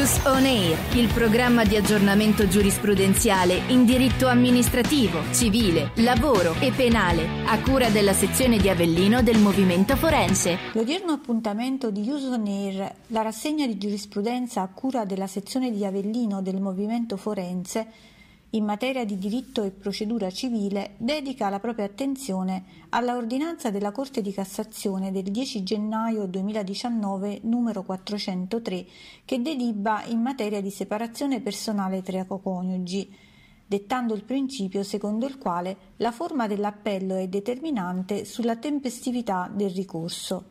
Use On Air, il programma di aggiornamento giurisprudenziale in diritto amministrativo, civile, lavoro e penale, a cura della sezione di Avellino del Movimento Forense. L'odierno appuntamento di Use On Air, la rassegna di giurisprudenza a cura della sezione di Avellino del Movimento Forense, in materia di diritto e procedura civile dedica la propria attenzione alla ordinanza della Corte di Cassazione del 10 gennaio 2019 numero 403 che delibba in materia di separazione personale tra coniugi, dettando il principio secondo il quale la forma dell'appello è determinante sulla tempestività del ricorso.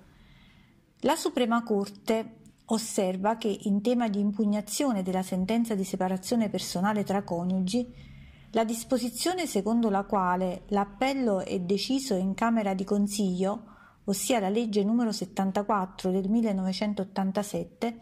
La Suprema Corte osserva che in tema di impugnazione della sentenza di separazione personale tra coniugi, la disposizione secondo la quale l'appello è deciso in Camera di Consiglio, ossia la legge numero 74 del 1987,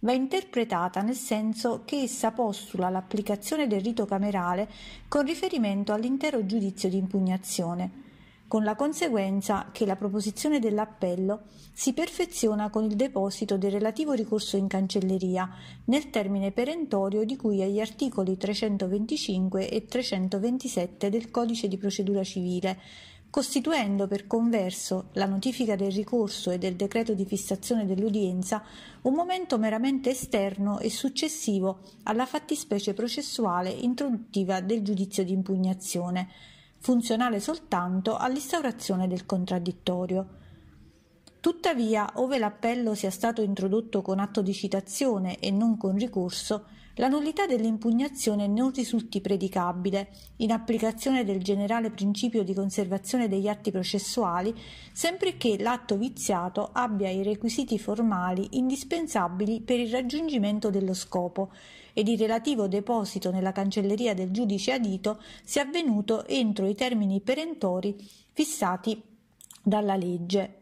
va interpretata nel senso che essa postula l'applicazione del rito camerale con riferimento all'intero giudizio di impugnazione, con la conseguenza che la proposizione dell'appello si perfeziona con il deposito del relativo ricorso in cancelleria nel termine perentorio di cui agli articoli 325 e 327 del Codice di procedura civile, costituendo per converso la notifica del ricorso e del decreto di fissazione dell'udienza un momento meramente esterno e successivo alla fattispecie processuale introduttiva del giudizio di impugnazione funzionale soltanto all'instaurazione del contraddittorio. Tuttavia, ove l'appello sia stato introdotto con atto di citazione e non con ricorso, la nullità dell'impugnazione non risulti predicabile, in applicazione del generale principio di conservazione degli atti processuali, sempre che l'atto viziato abbia i requisiti formali indispensabili per il raggiungimento dello scopo ed il relativo deposito nella cancelleria del giudice adito sia avvenuto entro i termini perentori fissati dalla legge.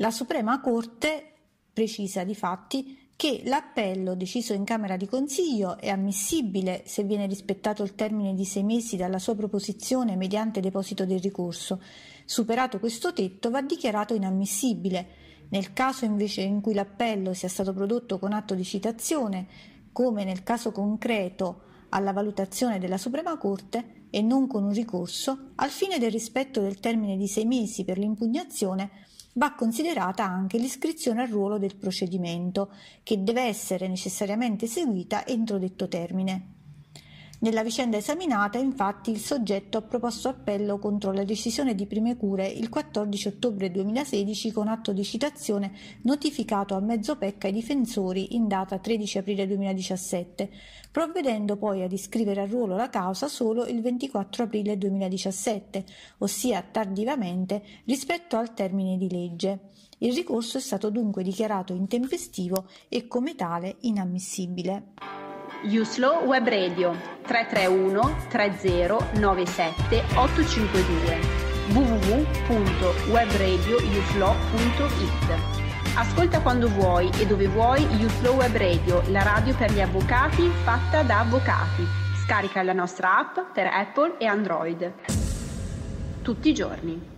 La Suprema Corte precisa di fatti che l'appello deciso in Camera di Consiglio è ammissibile se viene rispettato il termine di sei mesi dalla sua proposizione mediante deposito del ricorso. Superato questo tetto va dichiarato inammissibile. Nel caso invece in cui l'appello sia stato prodotto con atto di citazione, come nel caso concreto alla valutazione della Suprema Corte e non con un ricorso, al fine del rispetto del termine di sei mesi per l'impugnazione, va considerata anche l'iscrizione al ruolo del procedimento, che deve essere necessariamente eseguita entro detto termine. Nella vicenda esaminata, infatti, il soggetto ha proposto appello contro la decisione di prime cure il 14 ottobre 2016 con atto di citazione notificato a mezzo pecca ai difensori in data 13 aprile 2017, provvedendo poi ad iscrivere al ruolo la causa solo il 24 aprile 2017, ossia tardivamente rispetto al termine di legge. Il ricorso è stato dunque dichiarato intempestivo e come tale inammissibile. Uslow Web Radio 331 3097 852 www.webradiouslow.it Ascolta quando vuoi e dove vuoi Uslow Web Radio, la radio per gli avvocati fatta da avvocati. Scarica la nostra app per Apple e Android. Tutti i giorni.